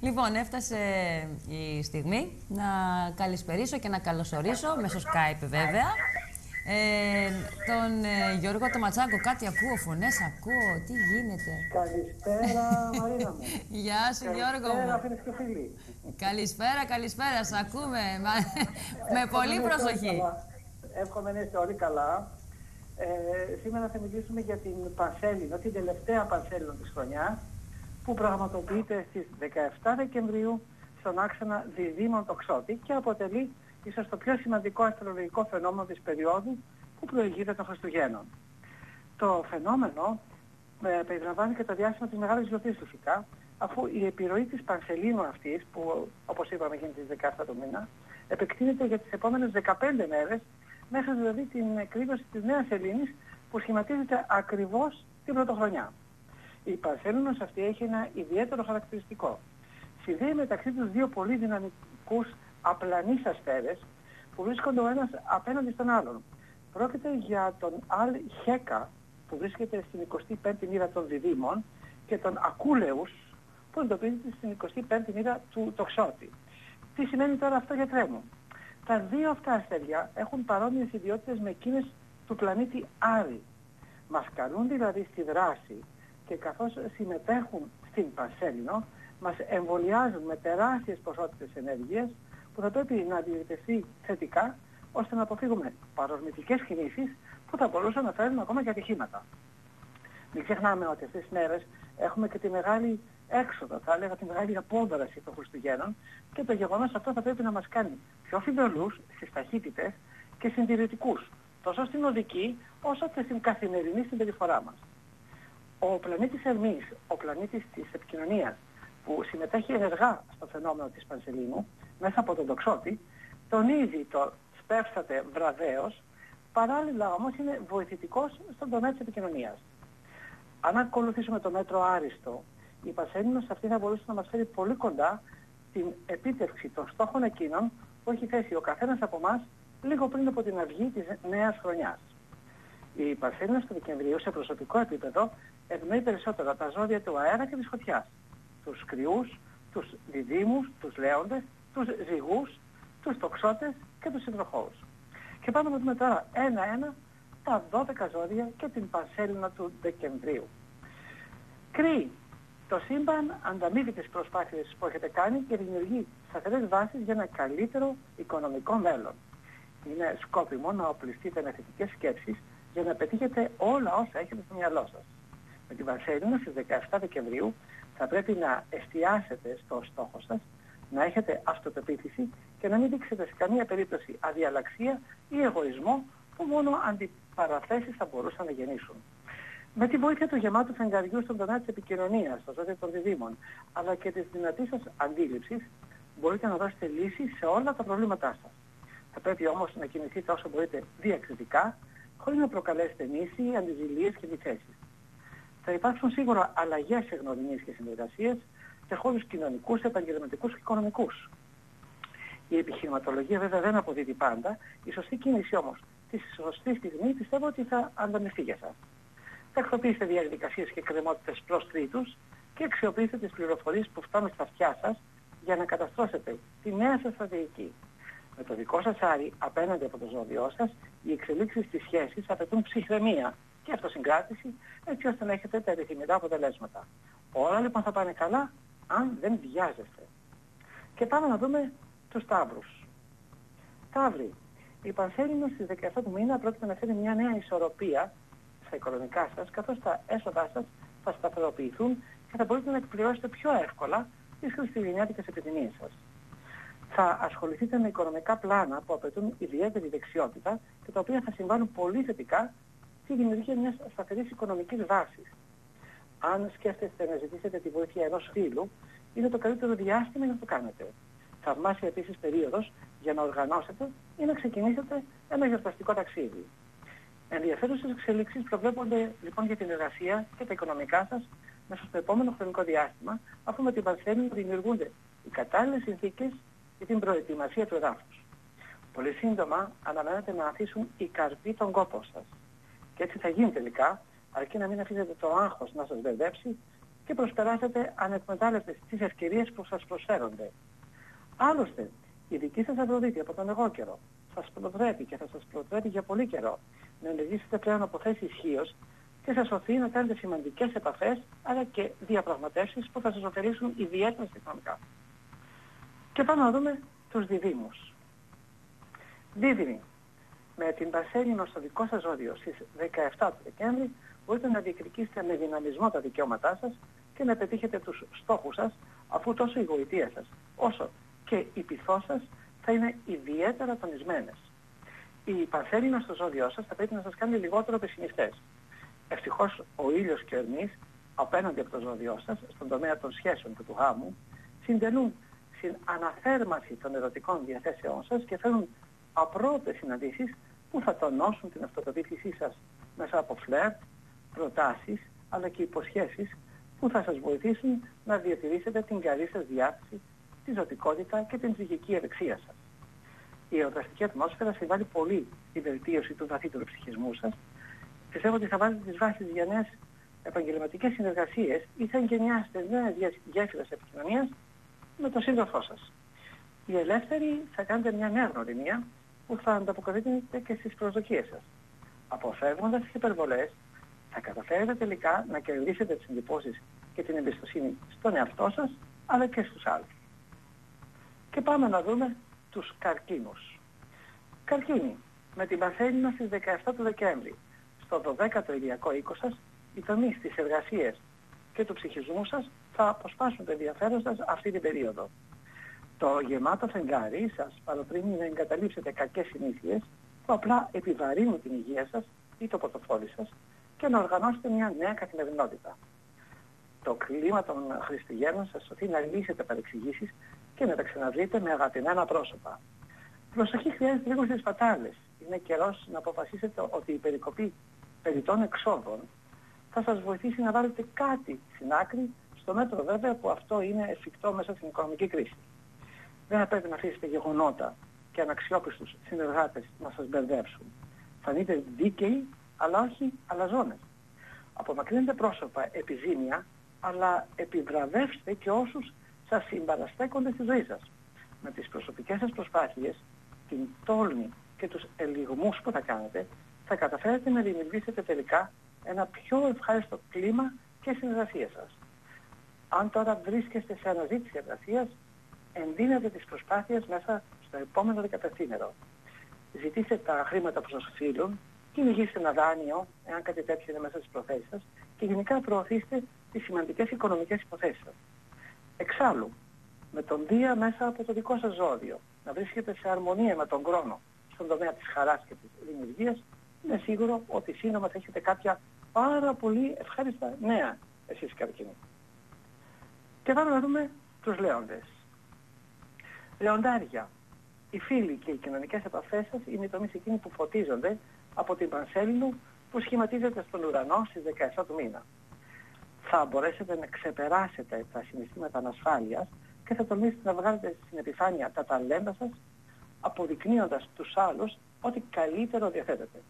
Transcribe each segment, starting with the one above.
Λοιπόν, έφτασε η στιγμή να καλησπερίσω και να καλωσορίσω, μέσω Skype βέβαια, ε, τον ε, Γιώργο Τοματσάκο. Κάτι ακούω, φωνές ακούω, τι γίνεται; Καλησπέρα Μαρίνα μου. Γεια σου Γιώργο Καλησπέρα μου. φίλες και φίλοι. Καλησπέρα, καλησπέρα, σε ακούμε. Μα- Με πολύ Εύχομαι να είστε όλοι προσοχή. καλά. Εύχομαι να είστε όλοι καλά. Ε, σήμερα θα μιλήσουμε για την Πανσέλινο, την τελευταία Πανσέλινο της χρονιάς, που πραγματοποιείται στις 17 Δεκεμβρίου στον άξονα διδήμων τοξότη και αποτελεί ίσως το πιο σημαντικό αστρολογικό φαινόμενο της περίοδου που προηγείται των Χριστουγέννων. Το φαινόμενο ε, περιλαμβάνει και το διάστημα της Μεγάλης Γιορτής φυσικά, αφού η επιρροή της Πανσελίνου αυτής, που όπως είπαμε γίνεται στις 17 του μήνα, επεκτείνεται για τις επόμενες 15 μέρες, μέχρι δηλαδή την εκρήγωση της Νέας Σελήνης, που σχηματίζεται ακριβώς την πρωτοχρονιά. Η Πανσέλινος αυτή έχει ένα ιδιαίτερο χαρακτηριστικό. Συνδέει μεταξύ τους δύο πολύ δυναμικούς απλανείς αστέρες που βρίσκονται ο ένας απέναντι στον άλλον. Πρόκειται για τον Αλ Χέκα που βρίσκεται στην 25η μοίρα των διδήμων και τον Ακούλεους που εντοπίζεται στην 25η μοίρα του Τοξότη. Τι σημαίνει τώρα αυτό για τρέμο. Τα δύο αυτά αστέρια έχουν παρόμοιες ιδιότητες με εκείνες του πλανήτη Άρη. Μας καλούν δηλαδή στη δράση και καθώς συμμετέχουν στην Πανσέλινο μας εμβολιάζουν με τεράστιες ποσότητες ενέργειας που θα πρέπει να διοικητευτεί θετικά ώστε να αποφύγουμε παρορμητικές κινήσεις που θα μπορούσαν να φέρουν ακόμα και ατυχήματα. Μην ξεχνάμε ότι αυτές τις μέρες έχουμε και τη μεγάλη έξοδο, θα έλεγα τη μεγάλη απόδραση των Χριστουγέννων και το γεγονός αυτό θα πρέπει να μας κάνει πιο φιδωλούς στις ταχύτητες και συντηρητικούς, τόσο στην οδική όσο και στην καθημερινή συμπεριφορά μας. Ο πλανήτης Ερμής, ο πλανήτης της επικοινωνίας, που συμμετέχει ενεργά στο φαινόμενο της Πανσελίνου, μέσα από τον τοξότη, τονίζει το σπεύσατε βραδέως, παράλληλα όμως είναι βοηθητικός στον τομέα της επικοινωνίας. Αν ακολουθήσουμε το μέτρο άριστο, η Πανσέλινος αυτή θα μπορούσε να μας φέρει πολύ κοντά την επίτευξη των στόχων εκείνων που έχει θέσει ο καθένας από εμά λίγο πριν από την αυγή της νέας χρονιάς. Η Παρθένος του Δεκεμβρίου σε προσωπικό επίπεδο ευνοεί περισσότερο τα ζώδια του αέρα και της φωτιάς. Τους κρυούς, τους διδήμους, τους λέοντες, τους ζυγούς, τους τοξότες και τους υδροχώους. Και πάμε να δούμε τώρα ένα-ένα τα 12 ζώδια και την Παρσέλινα του Δεκεμβρίου. Κρύοι. Το σύμπαν ανταμείβει τις προσπάθειες που έχετε κάνει και δημιουργεί σταθερές βάσεις για ένα καλύτερο οικονομικό μέλλον. Είναι σκόπιμο να οπλιστείτε με θετικές σκέψεις για να πετύχετε όλα όσα έχετε στο μυαλό σας. Με την Βαρσέλινα στις 17 Δεκεμβρίου θα πρέπει να εστιάσετε στο στόχο σας, να έχετε αυτοπεποίθηση και να μην δείξετε σε καμία περίπτωση αδιαλαξία ή εγωισμό που μόνο αντιπαραθέσεις θα μπορούσαν να γεννήσουν. Με τη βοήθεια του γεμάτου φεγγαριού στον τομέα της επικοινωνίας, στο ζώδιο των διδήμων, αλλά και της δυνατής σας αντίληψης, μπορείτε να δώσετε λύσεις σε όλα τα προβλήματά σας. Θα πρέπει όμως να κινηθείτε όσο μπορείτε διακριτικά, χωρίς να προκαλέσετε νήση, αντιζηλίες και επιθέσεις. Θα υπάρξουν σίγουρα αλλαγές σε γνωριμίες και συνεργασίες σε χώρους κοινωνικούς, επαγγελματικούς και οικονομικούς. Η επιχειρηματολογία βέβαια δεν αποδίδει πάντα. Η σωστή κίνηση όμως τη σωστή στιγμή πιστεύω ότι θα ανταμυφθεί για σας. Θα αξιοποιήσετε διαδικασίες και κρεμότητες προς τρίτους και αξιοποιήστε τις πληροφορίες που φτάνουν στα αυτιά σας για να καταστρώσετε τη νέα σας στρατηγική. Με το δικό σας άρι απέναντι από το ζώδιό σας, οι εξελίξεις στις σχέσεις απαιτούν ψυχραιμία και αυτοσυγκράτηση έτσι ώστε να έχετε τα επιθυμητά αποτελέσματα. Όλα λοιπόν θα πάνε καλά αν δεν βιάζεστε. Και πάμε να δούμε τους Ταύρους. Ταύροι. Η Πανσέλινος στις 17 του μήνα πρόκειται να φέρει μια νέα ισορροπία στα οικονομικά σας, καθώς τα έσοδά σας θα σταθεροποιηθούν και θα μπορείτε να εκπληρώσετε πιο εύκολα τις χριστουγεννιάτικες επιθυμίες σας. Θα ασχοληθείτε με οικονομικά πλάνα που απαιτούν ιδιαίτερη δεξιότητα και τα οποία θα συμβάλλουν πολύ θετικά στη δημιουργία μιας σταθερής οικονομικής βάσης. Αν σκέφτεστε να ζητήσετε τη βοήθεια ενός φίλου, είναι το καλύτερο διάστημα για να το κάνετε. Θαυμάσια επίσης περίοδος για να οργανώσετε ή να ξεκινήσετε ένα γιορταστικό ταξίδι. Ενδιαφέρουσες εξελίξεις προβλέπονται λοιπόν για την εργασία και τα οικονομικά σας μέσα στο επόμενο χρονικό διάστημα, αφού με την Παρσέλινο δημιουργούνται οι κατάλληλες συνθήκες για την προετοιμασία του εδάφους. Πολύ σύντομα αναμένεται να αφήσουν οι καρποί τον κόπο σας. Και έτσι θα γίνει τελικά, αρκεί να μην αφήσετε το άγχος να σας μπερδέψει και προσπεράσετε ανεκμετάλλευτες τις ευκαιρίες που σας προσφέρονται. Άλλωστε, η δική σας Αφροδίτη από τον εγώ καιρό σας προτρέπει και θα σας προτρέπει για πολύ καιρό να ενεργήσετε πλέον από θέση ισχύως και σας οθεί να κάνετε σημαντικές επαφές αλλά και διαπραγματεύσεις που θα σας ωφελήσουν ιδιαίτερα οικονομικά. Και πάμε να δούμε τους διδήμους. Δίδυμοι, με την Παρσέλινο στο δικό σας ζώδιο στις 17 του Δεκέμβρη μπορείτε να διεκδικήσετε με δυναμισμό τα δικαιώματά σας και να πετύχετε τους στόχους σας αφού τόσο η γοητεία σας όσο και η πυθό σας θα είναι ιδιαίτερα τονισμένες. Η Παρσέλινα στο ζώδιό σας θα πρέπει να σας κάνει λιγότερο πεσημιστές. Ευτυχώς ο ήλιος και ο Ερμής απέναντι από το ζώδιό σας στον τομέα των σχέσεων και του γάμου συντελούν στην αναθέρμανση των ερωτικών διαθέσεών σας και φέρνουν απρόπτες συναντήσεις που θα τονώσουν την αυτοπεποίθησή σας μέσα από φλερτ, προτάσεις αλλά και υποσχέσεις που θα σας βοηθήσουν να διατηρήσετε την καλή σας διάθεση, τη ζωτικότητα και την ψυχική ευεξία σας. Η ερωταστική ατμόσφαιρα συμβάλλει πολύ στη βελτίωση του βαθύτερου ψυχισμού σας. Πιστεύω ότι θα βάλετε τις βάσεις για νέες επαγγελματικές συνεργασίες ή θα εγκαινιάσετε νέες γέφυρες επικοινωνίας με τον σύντροφό σας. Οι ελεύθεροι θα κάνετε μια νέα γνωριμία που θα ανταποκρίνεται και στις προσδοκίες σας. Αποφεύγοντας τις υπερβολές, θα καταφέρετε τελικά να κερδίσετε τις εντυπώσεις και την εμπιστοσύνη στον εαυτό σας, αλλά και στους άλλους. Και πάμε να δούμε τους καρκίνους. Καρκίνοι, με την Παθέλινα στις 17 του Δεκέμβρη, στο 12ο ηλιακό οίκο σας, οι τομείς της εργασίας και του ψυχισμού σας θα αποσπάσουν το ενδιαφέρον σας αυτή την περίοδο. Το γεμάτο φεγγάρι σας παροτρύνει να εγκαταλείψετε κακές συνήθειες που απλά επιβαρύνουν την υγεία σας ή το πορτοφόλι σας και να οργανώσετε μια νέα καθημερινότητα. Το κλίμα των Χριστουγέννων σας σωθεί να λύσετε παρεξηγήσεις και να τα ξαναβρείτε με αγαπημένα πρόσωπα. Προσοχή χρειάζεται λίγο στις πατάλες. Είναι καιρός να αποφασίσετε ότι η περικοπή περιττών εξόδων θα σας βοηθήσει να βάλετε κάτι στην άκρη, στο μέτρο βέβαια που αυτό είναι εφικτό μέσα στην οικονομική κρίση. Δεν θα πρέπει να αφήσετε γεγονότα και αναξιόπιστους συνεργάτες να σας μπερδέψουν. Φανείτε δίκαιοι, αλλά όχι αλαζόνες. Απομακρύνετε πρόσωπα επιζήμια, αλλά επιβραβεύστε και όσους σας συμπαραστέκονται στη ζωή σας. Με τις προσωπικές σας προσπάθειες, την τόλμη και τους ελιγμούς που θα κάνετε, θα καταφέρετε να δημιουργήσετε τελικά ένα πιο ευχάριστο κλίμα και συνεργασία σας. Αν τώρα βρίσκεστε σε αναζήτηση εργασίας, ενδύνετε τις προσπάθειες μέσα στο επόμενο δεκαπευθύνερο. Ζητήστε τα χρήματα που σας οφείλουν, κυνηγήστε ένα δάνειο, εάν κάτι τέτοιο είναι μέσα στις προθέσεις σας, και γενικά προωθήστε τις σημαντικές οικονομικές υποθέσεις σας. Εξάλλου, με τον Δία μέσα από το δικό σας ζώδιο, να βρίσκεται σε αρμονία με τον χρόνο στον τομέα της χαράς και της δημιουργίας, είναι σίγουρο ότι σύντομα θα έχετε κάποια πάρα πολύ ευχάριστα νέα εσείς καρκίνοι. Και πάμε να δούμε τους λέοντες. Λεοντάρια. Οι φίλοι και οι κοινωνικές επαφές σας είναι οι τομείς εκείνοι που φωτίζονται από την Πανσέλινου που σχηματίζεται στον ουρανό στις 17 του μήνα. Θα μπορέσετε να ξεπεράσετε τα συναισθήματα ανασφάλειας και θα τολμήσετε να βγάλετε στην επιφάνεια τα ταλέντα σας αποδεικνύοντας τους άλλους ότι καλύτερο διαθέτετε.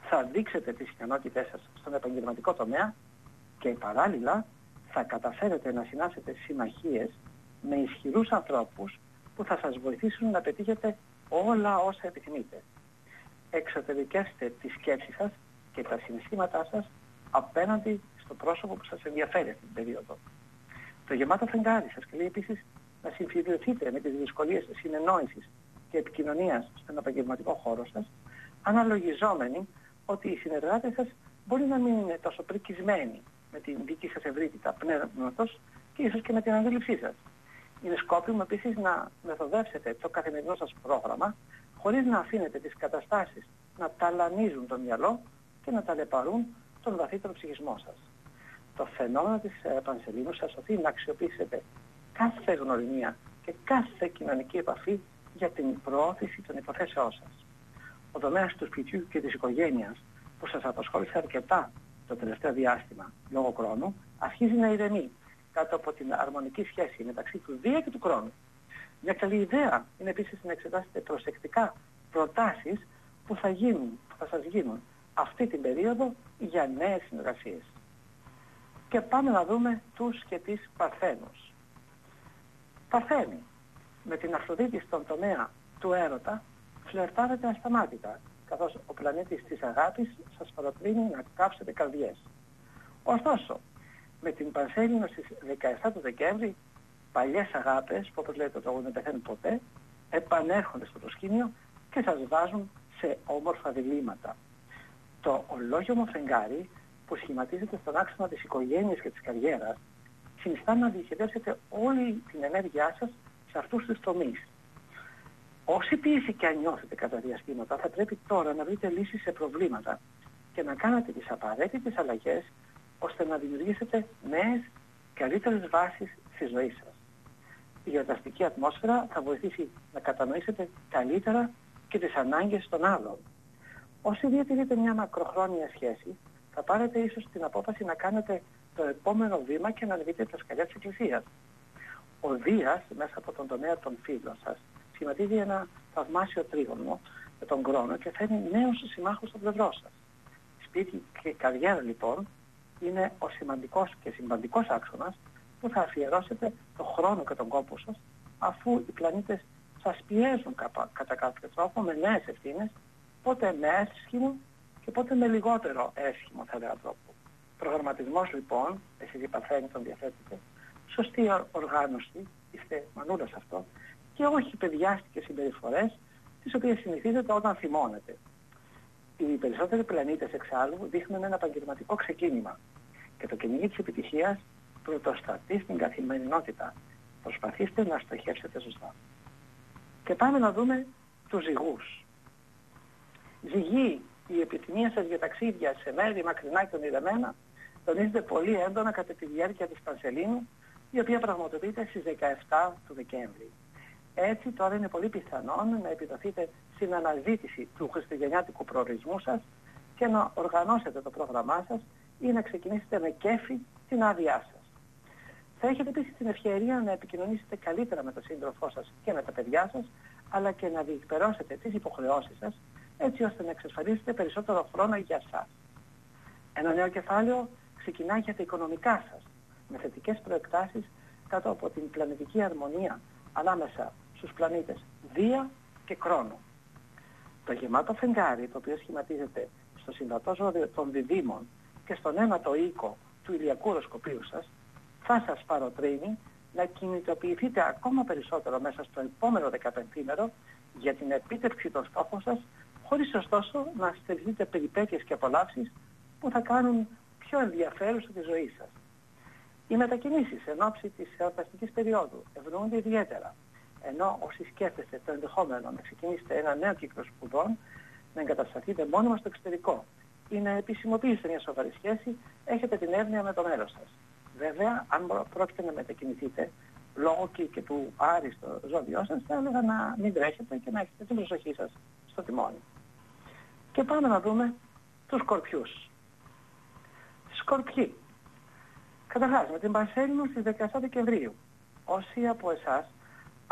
Θα δείξετε τις ικανότητές σας στον επαγγελματικό τομέα και παράλληλα θα καταφέρετε να συνάσετε συμμαχίες με ισχυρούς ανθρώπους που θα σας βοηθήσουν να πετύχετε όλα όσα επιθυμείτε. Εξωτερικεύστε τη σκέψη σας και τα συναισθήματά σας απέναντι στο πρόσωπο που σας ενδιαφέρει αυτή την περίοδο. Το γεμάτο φεγγάρι σας καλεί επίσης να συμφιλειωθείτε με τις δυσκολίες συνεννόησης και επικοινωνίας στον επαγγελματικό χώρο σας, αναλογιζόμενοι ότι οι συνεργάτες σας μπορεί να μην είναι τόσο πρικισμένοι με την δική σας ευρύτητα πνεύματος και ίσως και με την αντίληψή σας. Είναι σκόπιμο επίσης να μεθοδεύσετε το καθημερινό σας πρόγραμμα χωρίς να αφήνετε τις καταστάσεις να ταλανίζουν το μυαλό και να ταλαιπαρούν τον βαθύτερο ψυχισμό σας. Το φαινόμενο της ε, Πανσελίνου σας οθεί να αξιοποιήσετε κάθε γνωριμία και κάθε κοινωνική επαφή για την προώθηση των υποθέσεών σας. Ο τομέας του σπιτιού και της οικογένειας που σας απασχόλησε αρκετά το τελευταίο διάστημα λόγω χρόνου αρχίζει να ηρεμεί κάτω από την αρμονική σχέση μεταξύ του Δία και του χρόνου. Μια καλή ιδέα είναι επίσης να εξετάσετε προσεκτικά προτάσεις που θα γίνουν, που θα σας γίνουν αυτή την περίοδο για νέες συνεργασίες. Και πάμε να δούμε τους και τις Παρθένους. Παρθένοι, με την Αφροδίτη στον τομέα του έρωτα, φλερτάρετε ασταμάτητα, καθώς ο πλανήτης της αγάπης σας παροτρύνει να κάψετε καρδιές. Ωστόσο, με την Πανσέλινο στις 17 του Δεκέμβρη, παλιές αγάπες, που όπως λέει το τραγούδι δεν πεθαίνουν ποτέ, επανέρχονται στο προσκήνιο και σας βάζουν σε όμορφα διλήμματα. Το ολόγιομο φεγγάρι που σχηματίζεται στον άξονα της οικογένειας και της καριέρας συνιστά να διοχετεύσετε όλη την ενέργειά σας σε αυτούς τους τομείς. Όση πίεση και αν νιώθετε κατά διαστήματα θα πρέπει τώρα να βρείτε λύσεις σε προβλήματα και να κάνετε τις απαραίτητες αλλαγές ώστε να δημιουργήσετε νέες καλύτερες βάσεις στη ζωή σας. Η γιορταστική ατμόσφαιρα θα βοηθήσει να κατανοήσετε καλύτερα και τις ανάγκες των άλλων. Όσοι διατηρείτε μια μακροχρόνια σχέση, θα πάρετε ίσως την απόφαση να κάνετε το επόμενο βήμα και να ανεβείτε τα σκαλιά της Εκκλησίας. Ο Δίας, μέσα από τον τομέα των φίλων σας, σχηματίζει ένα θαυμάσιο τρίγωνο με τον χρόνο και φέρνει νέους συμμάχους στο πλευρό σας. Σπίτι και καριέρα λοιπόν είναι ο σημαντικός και σημαντικός άξονας που θα αφιερώσετε το χρόνο και τον κόπο σας αφού οι πλανήτες σας πιέζουν κατά κάποιο τρόπο με νέες ευθύνες πότε με έσχυμο και πότε με λιγότερο έσχυμο θα έλεγα τρόπο. Προγραμματισμός λοιπόν, εσείς οι τον διαθέτετε, σωστή οργάνωση, είστε μανούλας σε αυτό, και όχι παιδιάστικες συμπεριφορές, τις οποίες συνηθίζετε όταν θυμώνετε. Οι περισσότεροι πλανήτες εξάλλου δείχνουν ένα επαγγελματικό ξεκίνημα και το κυνήγι της επιτυχίας πρωτοστατεί στην καθημερινότητα. Προσπαθήστε να στοχεύσετε σωστά. Και πάμε να δούμε τους ζυγούς. Ζυγή, η επιθυμία σας για ταξίδια σε μέρη μακρινά και ονειρεμένα τονίζεται πολύ έντονα κατά τη διάρκεια της Πανσελίνου, η οποία πραγματοποιείται στις 17 του Δεκέμβρη. Έτσι τώρα είναι πολύ πιθανόν να επιδοθείτε στην αναζήτηση του χριστουγεννιάτικου προορισμού σας και να οργανώσετε το πρόγραμμά σας ή να ξεκινήσετε με κέφι την άδειά σας. Θα έχετε επίσης την ευκαιρία να επικοινωνήσετε καλύτερα με τον σύντροφό σας και με τα παιδιά σας, αλλά και να διεκπαιρώσετε τις υποχρεώσεις σας, έτσι ώστε να εξασφαλίσετε περισσότερο χρόνο για σας. Ένα νέο κεφάλαιο ξεκινά για τα οικονομικά σας, με θετικές προεκτάσεις κάτω από την πλανητική αρμονία ανάμεσα στους πλανήτες Δία και Κρόνο. Το γεμάτο φεγγάρι, το οποίο σχηματίζεται στο συμβατό ζώδιο των διδήμων και στον ένατο οίκο του ηλιακού οροσκοπίου σας, θα σας παροτρύνει να κινητοποιηθείτε ακόμα περισσότερο μέσα στο επόμενο 15 για την επίτευξη των στόχων σας, χωρίς ωστόσο να στερηθείτε περιπέτειες και απολαύσεις που θα κάνουν πιο ενδιαφέρουσα τη ζωή σας. Οι μετακινήσεις εν ώψη της εορταστικής περίοδου ευνοούνται ιδιαίτερα, ενώ όσοι σκέφτεστε το ενδεχόμενο να ξεκινήσετε ένα νέο κύκλο σπουδών, να εγκατασταθείτε μόνιμα στο εξωτερικό ή να επισημοποιήσετε μια σοβαρή σχέση, έχετε την εύνοια με το μέρος σας. Βέβαια, αν πρόκειται να μετακινηθείτε, λόγω και, και του άριστο ζώδιό σας, θα έλεγα να μην τρέχετε και να έχετε την προσοχή σας στο τιμόνι. Και πάμε να δούμε τους σκορπιούς. Σκορπιοί. Καταρχάς, με την Παρσέλινο στις 17 Δεκεμβρίου, όσοι από εσάς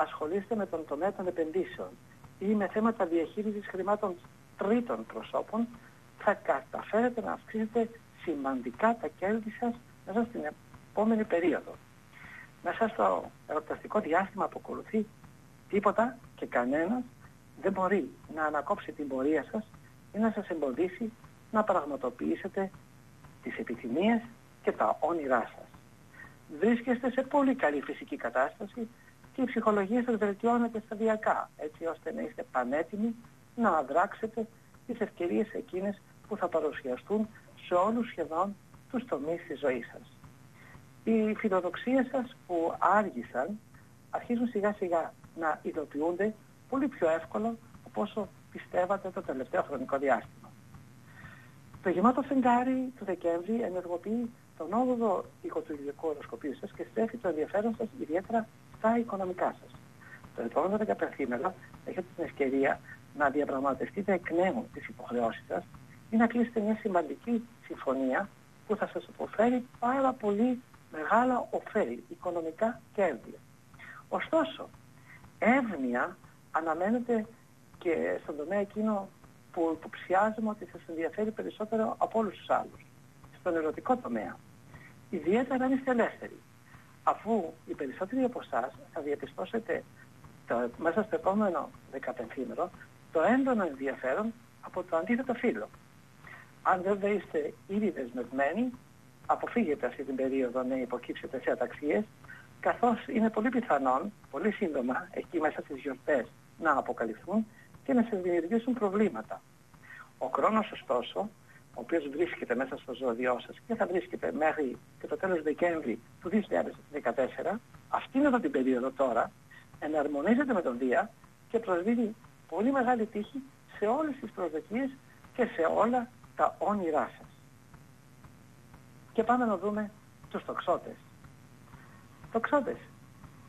ασχολείστε με τον τομέα των επενδύσεων ή με θέματα διαχείρισης χρημάτων τρίτων προσώπων, θα καταφέρετε να αυξήσετε σημαντικά τα κέρδη σας μέσα στην επόμενη περίοδο. Μέσα στο ερωταστικό διάστημα που ακολουθεί, τίποτα και κανένας δεν μπορεί να ανακόψει την πορεία σας ή να σας εμποδίσει να πραγματοποιήσετε τις επιθυμίες και τα όνειρά σας. Βρίσκεστε σε πολύ καλή φυσική κατάσταση και η ψυχολογία σας βελτιώνεται σταδιακά, έτσι ώστε να είστε πανέτοιμοι να αδράξετε τις ευκαιρίες εκείνες που θα παρουσιαστούν σε όλους σχεδόν τους τομείς της ζωής σας. Οι φιλοδοξίες σας που άργησαν αρχίζουν σιγά σιγά να ειδοποιούνται πολύ πιο εύκολα από όσο πιστεύατε το τελευταίο χρονικό διάστημα. Το γεμάτο φεγγάρι του Δεκέμβρη ενεργοποιεί τον 8ο οίκο του ηλιακού οροσκοπίου σας και στρέφει το ενδιαφέρον σας ιδιαίτερα στα οικονομικά σας. Το επόμενο δεκαπενθήμερο έχετε την ευκαιρία να διαπραγματευτείτε εκ νέου τις υποχρεώσεις σας ή να κλείσετε μια σημαντική συμφωνία που θα σας αποφέρει πάρα πολύ μεγάλα ωφέλη, οικονομικά και έμβια. Ωστόσο, εύνοια αναμένεται και στον τομέα εκείνο που υποψιάζουμε ότι σας ενδιαφέρει περισσότερο από όλους τους άλλους, στον ερωτικό τομέα. ιδιαίτερα αν είστε ελεύθεροι. Αφού οι περισσότεροι από εσάς θα διαπιστώσετε το, μέσα στο επόμενο 15 το έντονο ενδιαφέρον από το αντίθετο φύλλο. Αν δεν είστε ήδη δεσμευμένοι, αποφύγετε αυτή την περίοδο να υποκύψετε σε αταξίες, καθώς είναι πολύ πιθανόν, πολύ σύντομα, εκεί μέσα στις γιορτές να αποκαλυφθούν και να σας δημιουργήσουν προβλήματα. Ο χρόνος ωστόσο, ο οποίος βρίσκεται μέσα στο ζώδιό σας και θα βρίσκεται μέχρι και το τέλος Δεκέμβρη του 2014, αυτήν εδώ την περίοδο τώρα, εναρμονίζεται με τον Δία και προσδίδει πολύ μεγάλη τύχη σε όλες τις προσδοκίες και σε όλα τα όνειρά σας. Και πάμε να δούμε τους τοξότες. Τοξότες.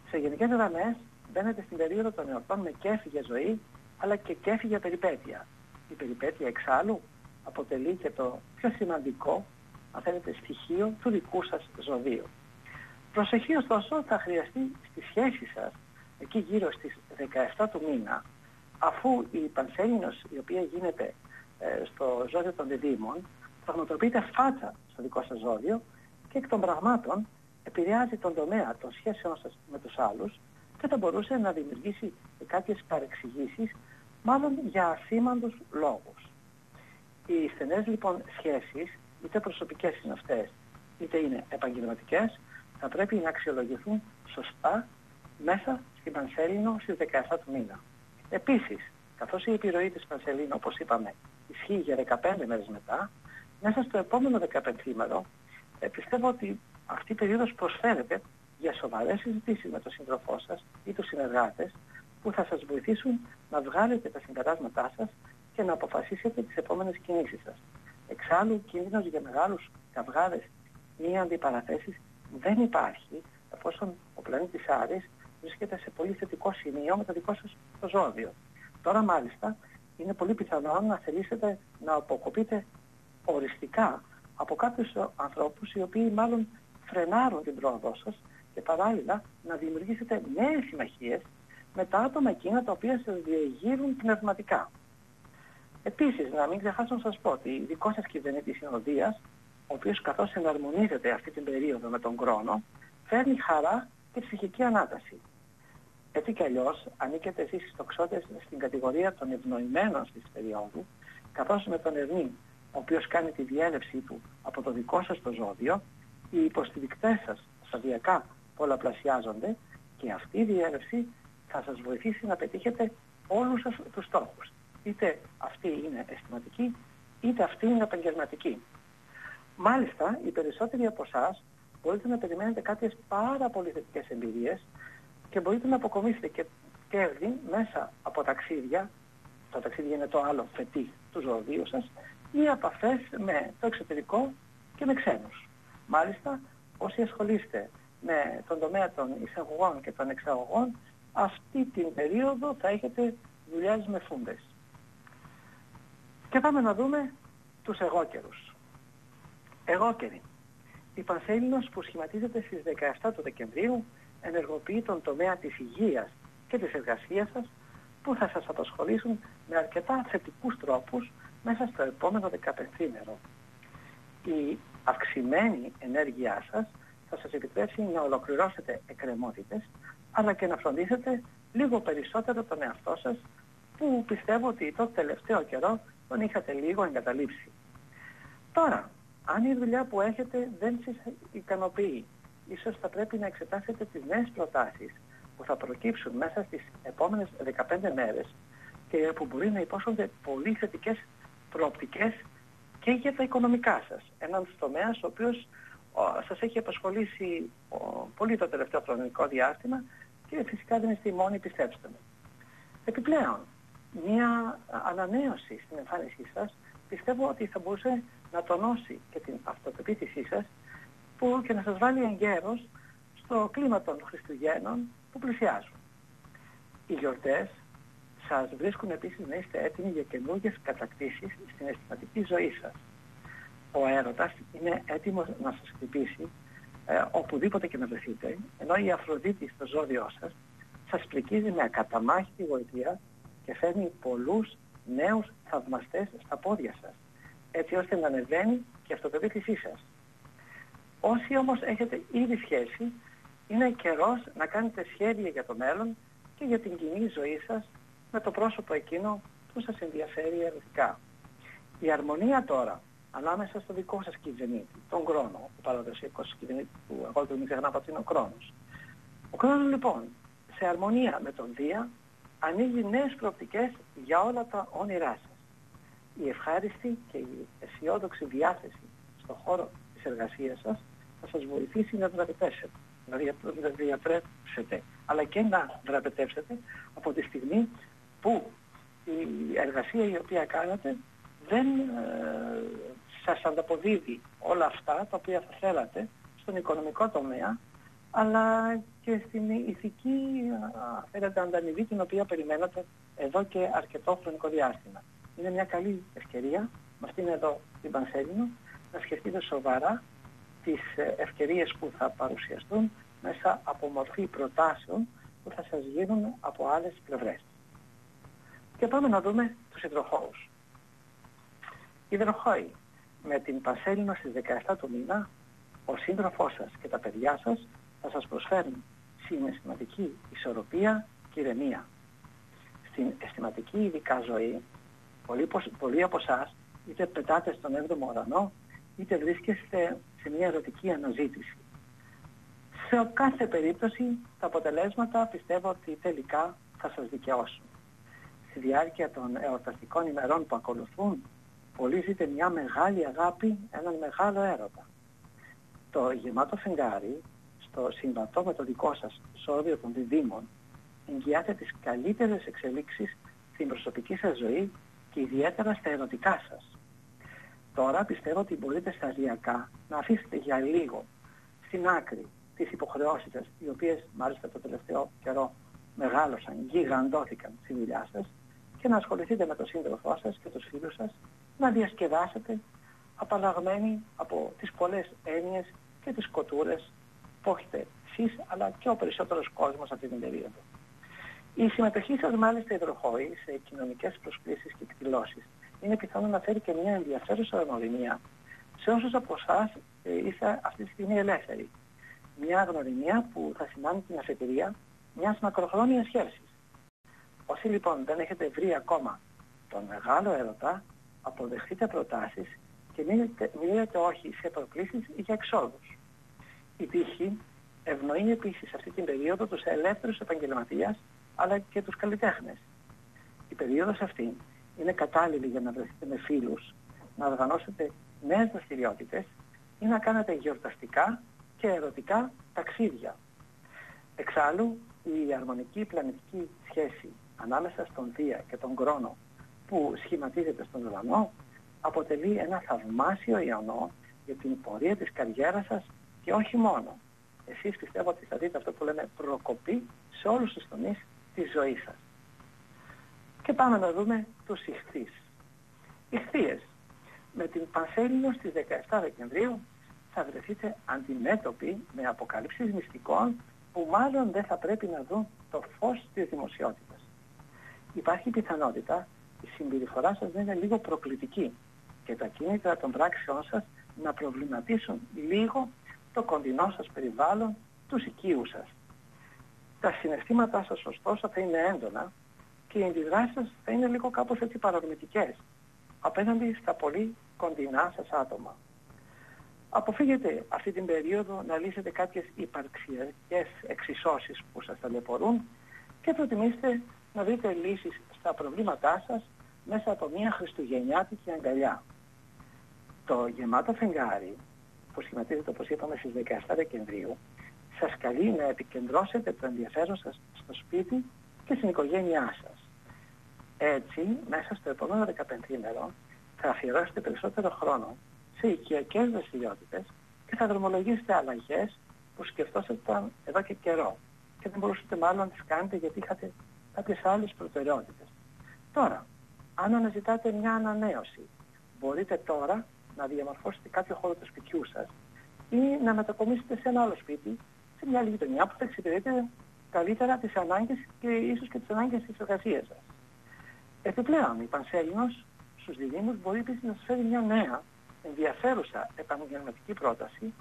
Σε γενικές γραμμές μπαίνετε στην περίοδο των εορτών με κέφι για ζωή, αλλά και κέφι για περιπέτεια. Η περιπέτεια εξάλλου αποτελεί και το πιο σημαντικό, αν θέλετε, στοιχείο του δικού σας ζωδίου. Προσοχή ωστόσο θα χρειαστεί στη σχέση σας, εκεί γύρω στις 17 του μήνα, αφού η Πανσέλινος η οποία γίνεται ε, στο ζώδιο των διδήμων πραγματοποιείται φάτσα στο δικό σας ζώδιο και εκ των πραγμάτων επηρεάζει τον τομέα των σχέσεών σας με τους άλλους και θα μπορούσε να δημιουργήσει κάποιες παρεξηγήσεις μάλλον για ασήμαντους λόγους. Οι στενές λοιπόν σχέσεις, είτε προσωπικές είναι αυτές, είτε είναι επαγγελματικές, θα πρέπει να αξιολογηθούν σωστά μέσα στην Πανσέλινο στις 17 του μήνα. Επίσης, καθώς η επιρροή της Πανσελίνου, όπως είπαμε, ισχύει για 15 μέρες μετά, μέσα στο επόμενο 15 μέρο, ε, πιστεύω ότι αυτή η περίοδος προσφέρεται για σοβαρές συζητήσεις με τον σύντροφό σας ή τους συνεργάτες που θα σας βοηθήσουν να βγάλετε τα συμπεράσματά σας και να αποφασίσετε τις επόμενες κινήσεις σας. Εξάλλου, κίνδυνος για μεγάλους καυγάδες ή αντιπαραθέσεις δεν υπάρχει, εφόσον ο πλανήτης Άρης βρίσκεται σε πολύ θετικό σημείο με το δικό σας το ζώδιο. Τώρα μάλιστα είναι πολύ πιθανό να θελήσετε να αποκοπείτε οριστικά από κάποιους ανθρώπους οι οποίοι μάλλον φρενάρουν την πρόοδό σας και παράλληλα να δημιουργήσετε νέες συμμαχίες με τα άτομα εκείνα τα οποία σας διεγείρουν πνευματικά. Επίσης, να μην ξεχάσω να σας πω ότι η δικό σας κυβερνήτης συνοδείας, ο οποίος καθώς εναρμονίζεται αυτή την περίοδο με τον χρόνο, φέρνει χαρά και ψυχική ανάταση. Έτσι κι αλλιώς ανήκετε εσείς στους τοξότες στην κατηγορία των ευνοημένων της περίοδου, καθώς με τον Ερνή, ο οποίος κάνει τη διέλευσή του από το δικό σας το ζώδιο, οι υποστηρικτές σας σταδιακά πολλαπλασιάζονται και αυτή η διέλευση θα σας βοηθήσει να πετύχετε όλους σας τους στόχους. Είτε αυτή είναι αισθηματική, είτε αυτή είναι επαγγελματική. Μάλιστα, οι περισσότεροι από εσάς μπορείτε να περιμένετε κάποιες πάρα πολύ θετικές εμπειρίες και μπορείτε να αποκομίσετε και κέρδη μέσα από ταξίδια, το ταξίδι είναι το άλλο φετί του ζωοδίου σας, ή επαφές με το εξωτερικό και με ξένους. Μάλιστα, όσοι ασχολείστε με τον τομέα των εισαγωγών και των εξαγωγών, αυτή την περίοδο θα έχετε δουλειές με φούντες. Και πάμε να δούμε τους εγώκερους. Εγώκεροι. Η Πανσέλινος που σχηματίζεται στις 17 του Δεκεμβρίου ενεργοποιεί τον τομέα της υγείας και της εργασίας σας που θα σας απασχολήσουν με αρκετά θετικούς τρόπους μέσα στο επόμενο 15 μέρο. Η αυξημένη ενέργειά σας θα σας επιτρέψει να ολοκληρώσετε εκκρεμότητες αλλά και να φροντίσετε λίγο περισσότερο τον εαυτό σας που πιστεύω ότι το τελευταίο καιρό τον είχατε λίγο εγκαταλείψει. Τώρα, αν η δουλειά που έχετε δεν σας ικανοποιεί ίσως θα πρέπει να εξετάσετε τις νέες προτάσεις που θα προκύψουν μέσα στις επόμενες 15 μέρες και που μπορεί να υπόσχονται πολύ θετικές προοπτικές και για τα οικονομικά σας. Έναν τομέα ο οποίος σας έχει απασχολήσει πολύ το τελευταίο χρονικό διάστημα και φυσικά δεν είστε οι μόνοι, πιστέψτε μου. Επιπλέον, μια ανανέωση στην εμφάνισή σας πιστεύω ότι θα μπορούσε να τονώσει και την αυτοπεποίθησή σας που και να σας βάλει εγκαίρως στο κλίμα των Χριστουγέννων που πλησιάζουν. Οι γιορτές σας βρίσκουν επίσης να είστε έτοιμοι για καινούργιες κατακτήσεις στην αισθηματική ζωή σας. Ο έρωτας είναι έτοιμος να σας χτυπήσει ε, οπουδήποτε και να βρεθείτε, ενώ η Αφροδίτη στο ζώδιό σας σας πληκίζει με ακαταμάχητη γοητεία και φέρνει πολλούς νέους θαυμαστές στα πόδια σας, έτσι ώστε να ανεβαίνει και η αυτοπεποίθησή σας. Όσοι όμως έχετε ήδη σχέση, είναι καιρός να κάνετε σχέδια για το μέλλον και για την κοινή ζωή σας με το πρόσωπο εκείνο που σας ενδιαφέρει ερωτικά. Η αρμονία τώρα ανάμεσα στο δικό σας κυβερνήτη, τον χρόνο, ο παραδοσιακός κυβερνήτη που εγώ δεν ξεχνάω ότι είναι ο χρόνος. Ο χρόνος λοιπόν σε αρμονία με τον Δία ανοίγει νέες προοπτικές για όλα τα όνειρά σας. Η ευχάριστη και η αισιόδοξη διάθεση στον χώρο της εργασίας σας θα σας βοηθήσει να δραπετεύσετε, να διατρέψετε, αλλά και να δραπετεύσετε από τη στιγμή που η εργασία η οποία κάνατε δεν ε, σας ανταποδίδει όλα αυτά τα οποία θα θέλατε στον οικονομικό τομέα αλλά και στην ηθική φέρετε ανταμοιβή την οποία περιμένατε εδώ και αρκετό χρονικό διάστημα. Είναι μια καλή ευκαιρία, με αυτήν εδώ την Πανσέλινο, να σκεφτείτε σοβαρά τις ε, ευκαιρίες που θα παρουσιαστούν μέσα από μορφή προτάσεων που θα σας γίνουν από άλλες πλευρές. Και πάμε να δούμε τους υδροχώους. Οι υδροχώοι με την Πανσέλινο στις 17 του μήνα, ο σύντροφός σας και τα παιδιά σας θα σας προσφέρουν συναισθηματική ισορροπία και ηρεμία. Στην αισθηματική ειδικά ζωή, πολλοί, πολλοί από εσάς είτε πετάτε στον 7ο ουρανό, είτε βρίσκεστε σε μια ερωτική αναζήτηση. Σε κάθε περίπτωση τα αποτελέσματα πιστεύω ότι τελικά θα σας δικαιώσουν. Στη διάρκεια των εορταστικών ημερών που ακολουθούν, πολλοί ζείτε μια μεγάλη αγάπη, έναν μεγάλο έρωτα. Το γεμάτο φεγγάρι στο συμβατό με το δικό σας σώδιο των διδήμων εγγυάται τις καλύτερες εξελίξεις στην προσωπική σας ζωή και ιδιαίτερα στα ερωτικά σας. Τώρα πιστεύω ότι μπορείτε σταδιακά να αφήσετε για λίγο στην άκρη τις υποχρεώσεις σας, οι οποίες μάλιστα το τελευταίο καιρό μεγάλωσαν, γιγαντώθηκαν στη δουλειά σας και να ασχοληθείτε με τον σύντροφό σας και τους φίλους σας, να διασκεδάσετε απαλλαγμένοι από τις πολλές έννοιες και τις κοτούρες που έχετε εσείς αλλά και ο περισσότερος κόσμος αυτή την περίοδο. Η συμμετοχή σας μάλιστα υδροχώη σε κοινωνικές προσκλήσεις και εκδηλώσεις είναι πιθανό να φέρει και μια ενδιαφέρουσα γνωριμία σε όσους από εσάς ε, είστε αυτή τη στιγμή ελεύθεροι. Μια γνωριμία που θα σημάνει την αφετηρία μιας μακροχρόνιας σχέσης. Όσοι λοιπόν δεν έχετε βρει ακόμα τον μεγάλο έρωτα, αποδεχτείτε προτάσεις και μείνετε όχι σε προκλήσεις για εξόδους. Η τύχη ευνοεί επίσης αυτή την περίοδο τους ελεύθερους επαγγελματίας αλλά και τους καλλιτέχνες. Η περίοδος αυτή είναι κατάλληλη για να βρεθείτε με φίλους, να οργανώσετε νέες δραστηριότητες ή να κάνετε γιορταστικά και ερωτικά ταξίδια. Εξάλλου, η αρμονική πλανητική σχέση ανάμεσα στον Δία και τον Κρόνο που σχηματίζεται στον ουρανό αποτελεί ένα θαυμάσιο ιονό για την πορεία της καριέρας σας και όχι μόνο. Εσείς πιστεύω ότι θα δείτε αυτό που λέμε προκοπή σε όλους τους τομείς της ζωής σας. Και πάμε να δούμε τους ηχθείς. Ηχθείες. Με την Πανσέλινο στις 17 Δεκεμβρίου θα βρεθείτε αντιμέτωποι με αποκαλύψεις μυστικών που μάλλον δεν θα πρέπει να δουν το φως της δημοσιότητας. Υπάρχει πιθανότητα η συμπεριφορά σας να είναι λίγο προκλητική και τα κίνητρα των πράξεών σας να προβληματίσουν λίγο το κοντινό σας περιβάλλον, τους οικείους σας. Τα συναισθήματά σας ωστόσο θα είναι έντονα και οι αντιδράσεις σας θα είναι λίγο κάπως έτσι παρορμητικές απέναντι στα πολύ κοντινά σας άτομα. Αποφύγετε αυτή την περίοδο να λύσετε κάποιες υπαρξιακές εξισώσεις που σας ταλαιπωρούν και προτιμήστε να βρείτε λύσεις στα προβλήματά σας μέσα από μια χριστουγεννιάτικη αγκαλιά. Το γεμάτο φεγγάρι που σχηματίζεται όπως είπαμε στις 17 Δεκεμβρίου σας καλεί να επικεντρώσετε το ενδιαφέρον σας στο σπίτι και στην οικογένειά σας. Έτσι, μέσα στο επόμενο 15 ημερό θα αφιερώσετε περισσότερο χρόνο σε οικιακές δραστηριότητες και θα δρομολογήσετε αλλαγές που σκεφτόσατε εδώ και καιρό και δεν μπορούσατε μάλλον να τις κάνετε γιατί είχατε κάποιες άλλες προτεραιότητες. Τώρα, αν αναζητάτε μια ανανέωση, μπορείτε τώρα να διαμορφώσετε κάποιο χώρο του σπιτιού σας ή να μετακομίσετε σε ένα άλλο σπίτι, σε μια άλλη γειτονιά που θα εξυπηρετείτε καλύτερα τις ανάγκες και ίσως και τις ανάγκες της εργασίας σας. Επιπλέον, η Πανσέλινος στους διδήμους μπορεί επίσης να σας φέρει μια νέα, ενδιαφέρουσα επαγγελματική πρόταση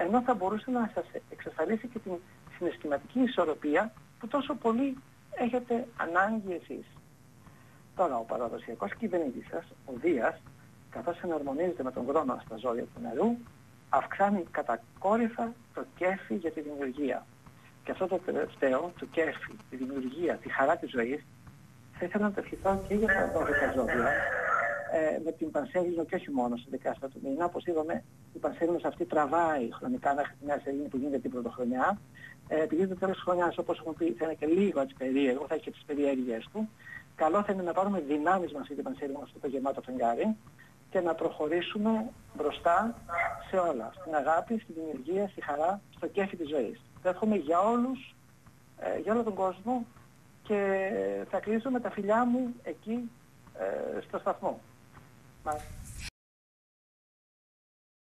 ενώ θα μπορούσε να σας εξασφαλίσει και την συναισθηματική ισορροπία που τόσο πολύ έχετε ανάγκη εσείς. Τώρα, ο παραδοσιακός κυβερνήτης σας, ο Δίας, καθώς εναρμονίζεται με τον χρόνο στα ζώδια του νερού, αυξάνει κατακόρυφα το κέφι για τη δημιουργία. Και αυτό το τελευταίο, το κέφι, τη δημιουργία, τη χαρά της ζωής, θα ήθελα να το ευχηθώ και για τα 12 ζώδια, ε, με την Πανσέλινο και όχι μόνο στην 17 του μήνα. Όπως είδαμε, η Πανσέλινος αυτή τραβάει χρονικά μέχρι τη Νέα Σελήνη που γίνεται την πρωτοχρονιά. Ε, επειδή το τέλος της χρονιάς, όπως έχουμε πει, θα είναι και λίγο έτσι περίεργο, θα έχει και τις περιέργειες του. Καλό θα είναι να πάρουμε δυνάμεις μας για την Πανσέλινο αυτό το γεμάτο φεγγάρι και να προχωρήσουμε μπροστά σε όλα. Στην αγάπη, στη δημιουργία, στη χαρά, στο κέφι της ζωής. Το εύχομαι για όλους, ε, για όλο τον κόσμο και θα κλείσω με τα φιλιά μου εκεί ε, στο σταθμό. Bye.